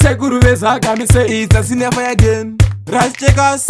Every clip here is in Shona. tseguruvezakamise itsa sinefayagen rascekas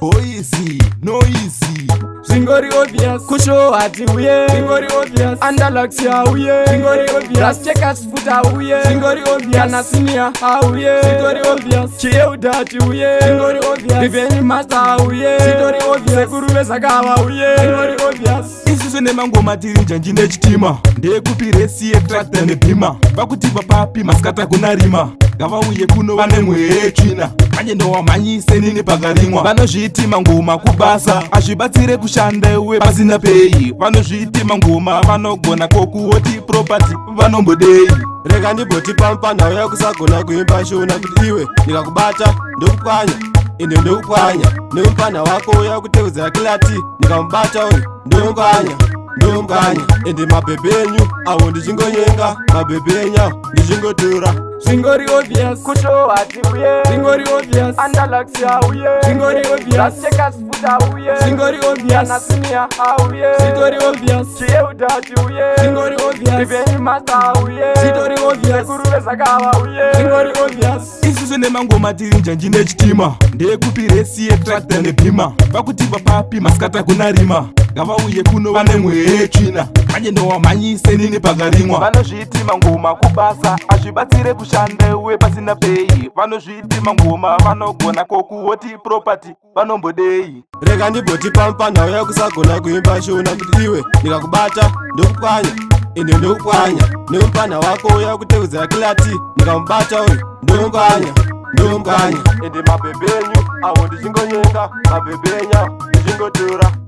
boisi noisi zvingori obvious kusho hati uye zvingori obvious andalaxi hauye zvingori obvious rascekas futi hauye zvingori obvious kana sinia hauye zvingori obvious chiyeudha hati uye zvingori obvious rivheni master hauye zvingori obvious sekuruvezakava uye zvingori obvious zvose nemangoma tiri njanji nechitima ndeyekupi resi yetrakta nebhima vakutibva papi masikata kunarima ngavauye kuno vane mweye yetsvina vanyendowamhanyi senini pakarimwa vanozviitima ngoma kubasa hazvibatsire kushanda iwe pasina pei vanozviitima ngoma vanogona kokuoti propati vanombodei rega ndibhotipamupanhau yakusagona kuimba shona kuti iwe ndikakubata ndokupwanya ine ndokukwanya nomukana wako uya kutevedzera kilati ndikamubata uyu ndomukanya ndomukanya ende mabhebhe enyu avo ndichingonyenga mabhebhi enya ndichingotura zvingori obvious kuto hati uye zvingori obvious andalaxi auye zvingori obvious rastekas futa uye zvingori obvious anasinia auye zvitori obvious chiyeudati uye zvingori obvious ribeni masa auye zvitori obvious kuruve zakava uye zvingori obvious isusu nemangoma tiri njanji nechitima ndeyekupi resi yetrakta nepima vakutibva papi masikata kuna rima ngavauye kuno vane mweye yetsvina manje ndowamanyiseni nebhagarimwa vanozvitima nguma kubasa azvibatsire kushande uye pasina pei vanozvitima nguma vanogona kokuoti propati vanombodei rega ndimboti pampanhau yakusagona kuimba shona kuti iwe ndikakubata ndokupwanya ine ndokupwanya nemupanha wako uya kutevedzera kilati ndikamubata uyu ndomupwanya ndomupwanya ende mabhebhenyu avo ndichingonyeka mabhebhenya ndichingotura